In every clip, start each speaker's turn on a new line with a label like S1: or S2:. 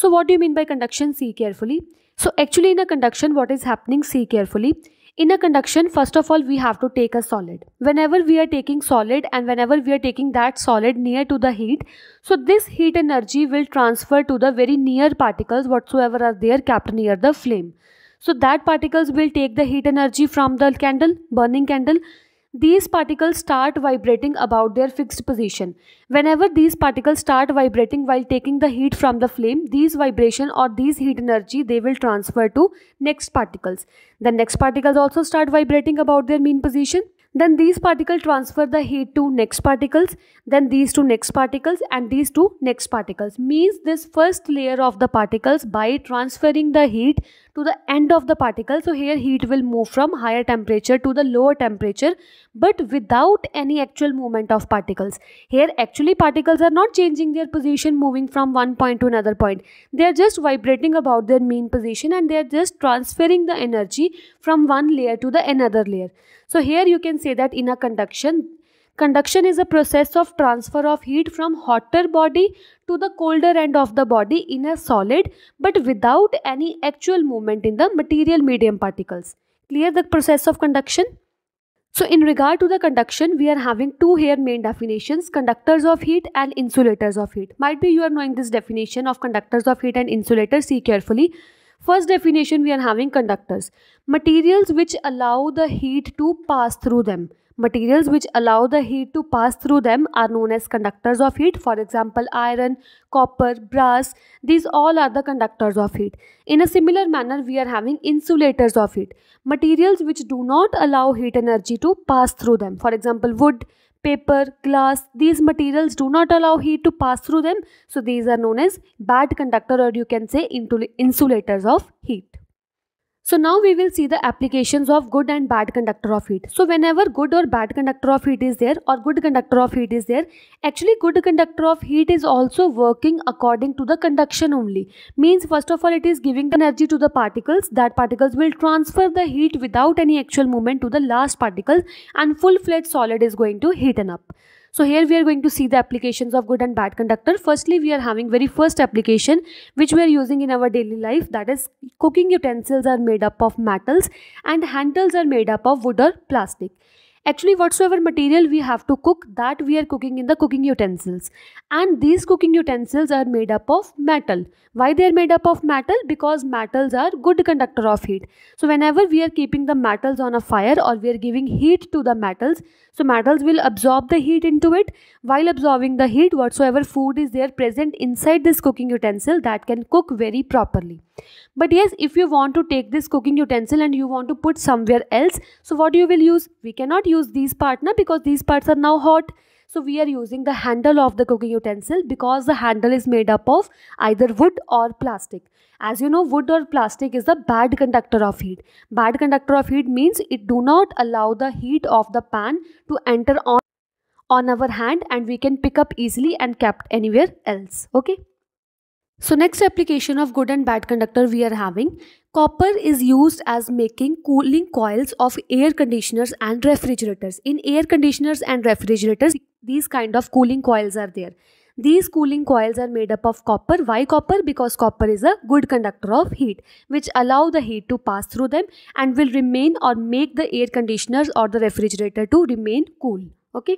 S1: So what do you mean by conduction? See carefully. So actually in a conduction, what is happening? See carefully. In a conduction, first of all, we have to take a solid. Whenever we are taking solid and whenever we are taking that solid near to the heat, so this heat energy will transfer to the very near particles whatsoever are there kept near the flame. So that particles will take the heat energy from the candle, burning candle these particles start vibrating about their fixed position. Whenever these particles start vibrating while taking the heat from the flame, these vibration or these heat energy they will transfer to next particles. The next particles also start vibrating about their mean position. Then these particles transfer the heat to next particles, then these to next particles and these to next particles. Means this first layer of the particles by transferring the heat to the end of the particle. So here heat will move from higher temperature to the lower temperature but without any actual movement of particles. Here actually particles are not changing their position moving from one point to another point. They are just vibrating about their mean position and they are just transferring the energy from one layer to the another layer. So here you can say that in a conduction, conduction is a process of transfer of heat from hotter body to the colder end of the body in a solid but without any actual movement in the material medium particles. Clear the process of conduction? So in regard to the conduction, we are having two here main definitions, conductors of heat and insulators of heat. Might be you are knowing this definition of conductors of heat and insulators, see carefully. First definition we are having conductors. Materials which allow the heat to pass through them. Materials which allow the heat to pass through them are known as conductors of heat. For example, iron, copper, brass. These all are the conductors of heat. In a similar manner, we are having insulators of heat. Materials which do not allow heat energy to pass through them. For example, wood, paper, glass, these materials do not allow heat to pass through them. So these are known as bad conductor or you can say insulators of heat. So now we will see the applications of good and bad conductor of heat. So whenever good or bad conductor of heat is there or good conductor of heat is there, actually good conductor of heat is also working according to the conduction only. Means first of all it is giving energy to the particles. That particles will transfer the heat without any actual movement to the last particle and full-fledged solid is going to heaten up. So here we are going to see the applications of good and bad conductor. Firstly, we are having very first application which we are using in our daily life that is cooking utensils are made up of metals and handles are made up of wood or plastic. Actually, whatsoever material we have to cook, that we are cooking in the cooking utensils. And these cooking utensils are made up of metal. Why they are made up of metal? Because metals are good conductor of heat. So whenever we are keeping the metals on a fire or we are giving heat to the metals, so metals will absorb the heat into it. While absorbing the heat, whatsoever food is there present inside this cooking utensil that can cook very properly. But yes, if you want to take this cooking utensil and you want to put somewhere else, so what you will use? We cannot use these parts now because these parts are now hot. So we are using the handle of the cooking utensil because the handle is made up of either wood or plastic. As you know, wood or plastic is the bad conductor of heat. Bad conductor of heat means it do not allow the heat of the pan to enter on, on our hand and we can pick up easily and kept anywhere else. Okay. So next application of good and bad conductor we are having. Copper is used as making cooling coils of air conditioners and refrigerators. In air conditioners and refrigerators, these kind of cooling coils are there. These cooling coils are made up of copper. Why copper? Because copper is a good conductor of heat which allow the heat to pass through them and will remain or make the air conditioners or the refrigerator to remain cool. Okay.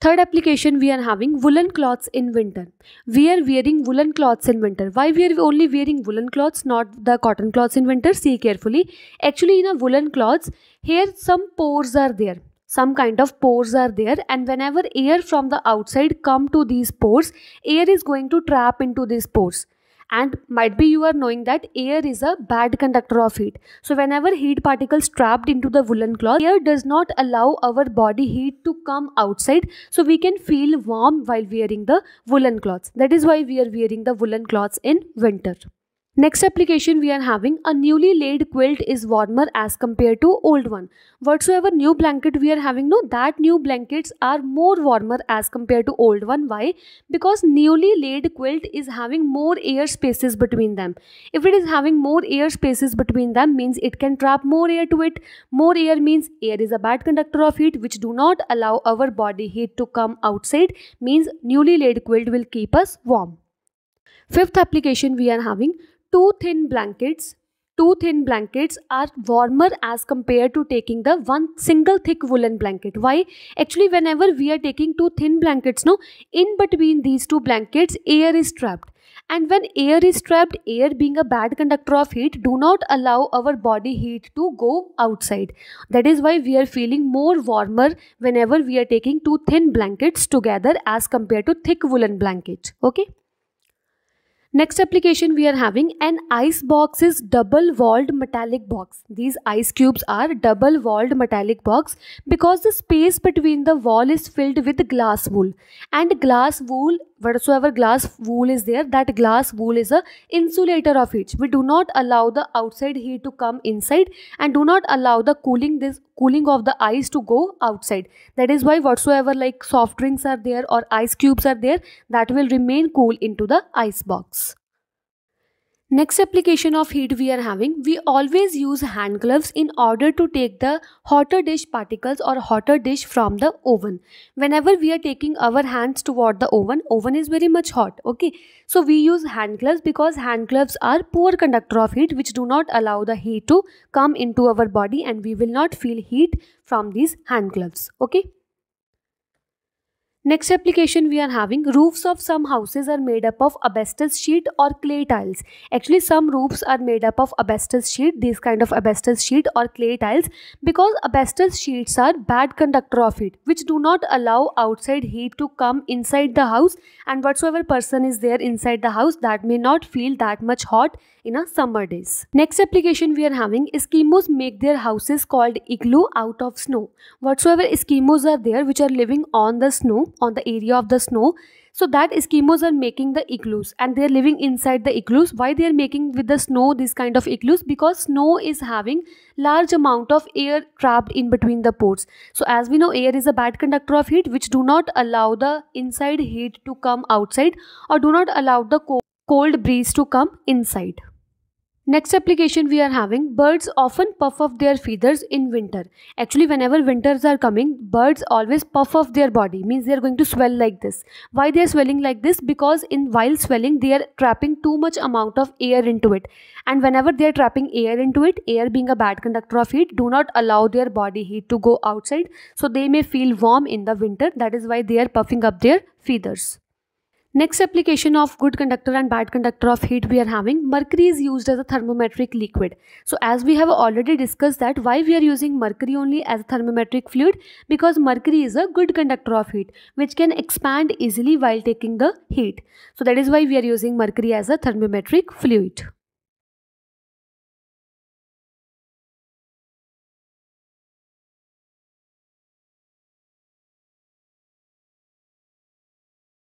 S1: Third application we are having woolen cloths in winter. We are wearing woolen cloths in winter. Why we are only wearing woolen cloths, not the cotton cloths in winter? See carefully. Actually in a woolen cloths, here some pores are there. Some kind of pores are there and whenever air from the outside come to these pores, air is going to trap into these pores and might be you are knowing that air is a bad conductor of heat. So whenever heat particles trapped into the woolen cloth air does not allow our body heat to come outside. So we can feel warm while wearing the woolen cloths that is why we are wearing the woolen cloths in winter Next application we are having a newly laid quilt is warmer as compared to old one. Whatsoever new blanket we are having no that new blankets are more warmer as compared to old one. Why? Because newly laid quilt is having more air spaces between them. If it is having more air spaces between them means it can trap more air to it. More air means air is a bad conductor of heat which do not allow our body heat to come outside means newly laid quilt will keep us warm. fifth application we are having two thin blankets two thin blankets are warmer as compared to taking the one single thick woolen blanket. Why? Actually whenever we are taking two thin blankets no in between these two blankets air is trapped. And when air is trapped air being a bad conductor of heat do not allow our body heat to go outside. That is why we are feeling more warmer whenever we are taking two thin blankets together as compared to thick woolen blanket. Okay Next application we are having an ice box is double walled metallic box. These ice cubes are double walled metallic box because the space between the wall is filled with glass wool and glass wool whatsoever glass wool is there that glass wool is a insulator of heat. We do not allow the outside heat to come inside and do not allow the cooling this cooling of the ice to go outside. That is why whatsoever like soft drinks are there or ice cubes are there that will remain cool into the ice box. Next application of heat we are having, we always use hand gloves in order to take the hotter dish particles or hotter dish from the oven. Whenever we are taking our hands toward the oven, oven is very much hot, okay? So we use hand gloves because hand gloves are poor conductor of heat which do not allow the heat to come into our body and we will not feel heat from these hand gloves, okay? Next application we are having roofs of some houses are made up of asbestos sheet or clay tiles. Actually some roofs are made up of asbestos sheet, these kind of asbestos sheet or clay tiles because asbestos sheets are bad conductor of heat which do not allow outside heat to come inside the house and whatsoever person is there inside the house that may not feel that much hot in a summer days. Next application we are having Eskimos make their houses called igloo out of snow. Whatsoever Eskimos are there which are living on the snow, on the area of the snow, so that Eskimos are making the igloos and they are living inside the igloos. Why they are making with the snow this kind of igloos? Because snow is having large amount of air trapped in between the pores. So as we know air is a bad conductor of heat which do not allow the inside heat to come outside or do not allow the cold breeze to come inside. Next application we are having birds often puff off their feathers in winter. Actually whenever winters are coming birds always puff off their body means they are going to swell like this. Why they are swelling like this? Because in while swelling they are trapping too much amount of air into it and whenever they are trapping air into it air being a bad conductor of heat do not allow their body heat to go outside so they may feel warm in the winter that is why they are puffing up their feathers. Next application of good conductor and bad conductor of heat we are having, mercury is used as a thermometric liquid. So as we have already discussed that why we are using mercury only as a thermometric fluid because mercury is a good conductor of heat which can expand easily while taking the heat. So that is why we are using mercury as a thermometric fluid.